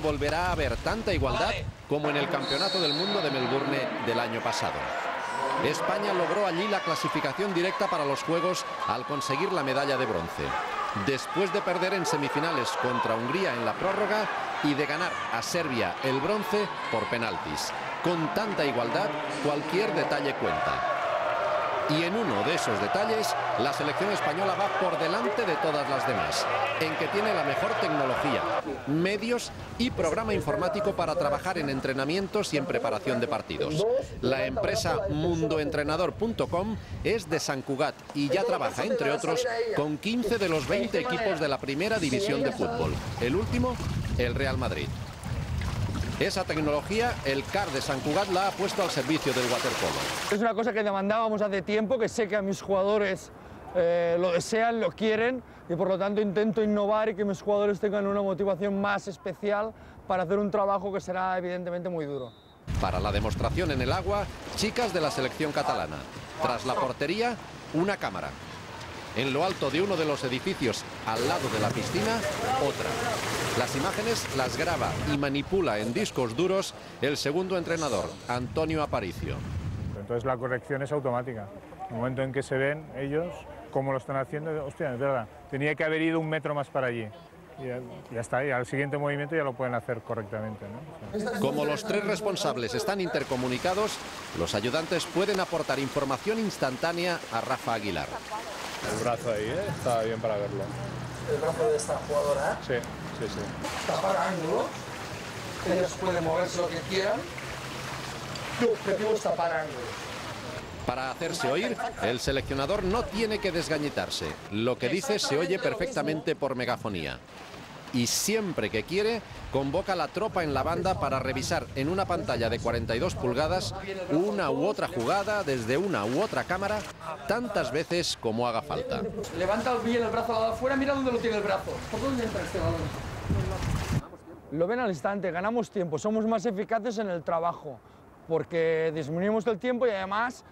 volverá a haber tanta igualdad como en el Campeonato del Mundo de Melbourne del año pasado. España logró allí la clasificación directa para los Juegos al conseguir la medalla de bronce. Después de perder en semifinales contra Hungría en la prórroga y de ganar a Serbia el bronce por penaltis. Con tanta igualdad, cualquier detalle cuenta. Y en uno de esos detalles, la selección española va por delante de todas las demás, en que tiene la mejor tecnología, medios y programa informático para trabajar en entrenamientos y en preparación de partidos. La empresa mundoentrenador.com es de San Cugat y ya trabaja, entre otros, con 15 de los 20 equipos de la primera división de fútbol. El último, el Real Madrid. Esa tecnología, el CAR de San Cugat la ha puesto al servicio del waterpolo. Es una cosa que demandábamos hace tiempo, que sé que a mis jugadores eh, lo desean, lo quieren y por lo tanto intento innovar y que mis jugadores tengan una motivación más especial para hacer un trabajo que será evidentemente muy duro. Para la demostración en el agua, chicas de la selección catalana. Tras la portería, una cámara. En lo alto de uno de los edificios al lado de la piscina, otra. Las imágenes las graba y manipula en discos duros el segundo entrenador, Antonio Aparicio. Entonces la corrección es automática. En el momento en que se ven ellos cómo lo están haciendo, hostia, es verdad, tenía que haber ido un metro más para allí. Ya, ya está, y al siguiente movimiento ya lo pueden hacer correctamente. ¿no? Como los tres responsables están intercomunicados, los ayudantes pueden aportar información instantánea a Rafa Aguilar. El brazo ahí, ¿eh? está bien para verlo. El brazo de esta jugadora, Sí, sí, sí. tapar ángulos, ellos pueden moverse lo que quieran. Tu objetivo es tapar ángulos. Para hacerse oír, el seleccionador no tiene que desgañitarse. Lo que dice se oye perfectamente por megafonía. Y siempre que quiere, convoca a la tropa en la banda para revisar en una pantalla de 42 pulgadas una u otra jugada desde una u otra cámara tantas veces como haga falta. Levanta bien el brazo al lado afuera, mira dónde lo tiene el brazo. ¿Por dónde entra este balón? Lo ven al instante, ganamos tiempo, somos más eficaces en el trabajo, porque disminuimos el tiempo y además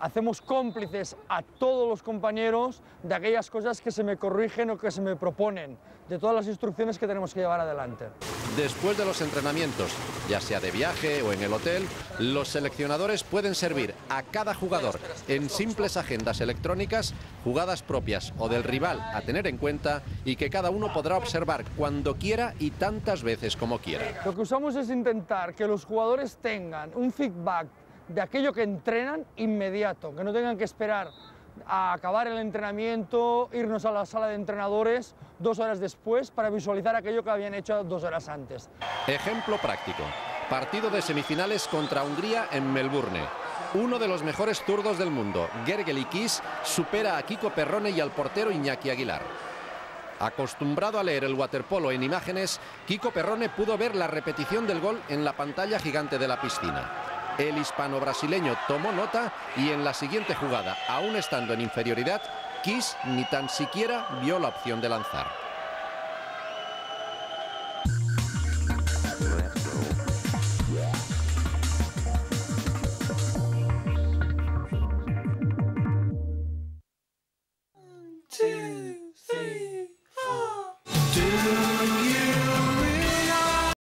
hacemos cómplices a todos los compañeros de aquellas cosas que se me corrigen o que se me proponen, de todas las instrucciones que tenemos que llevar adelante. Después de los entrenamientos, ya sea de viaje o en el hotel, los seleccionadores pueden servir a cada jugador en simples agendas electrónicas, jugadas propias o del rival a tener en cuenta y que cada uno podrá observar cuando quiera y tantas veces como quiera. Lo que usamos es intentar que los jugadores tengan un feedback de aquello que entrenan inmediato, que no tengan que esperar a acabar el entrenamiento, irnos a la sala de entrenadores dos horas después para visualizar aquello que habían hecho dos horas antes. Ejemplo práctico. Partido de semifinales contra Hungría en Melbourne. Uno de los mejores zurdos del mundo, Gergely Kiss, supera a Kiko Perrone y al portero Iñaki Aguilar. Acostumbrado a leer el waterpolo en imágenes, Kiko Perrone pudo ver la repetición del gol en la pantalla gigante de la piscina. El hispano-brasileño tomó nota y en la siguiente jugada, aún estando en inferioridad, Kiss ni tan siquiera vio la opción de lanzar.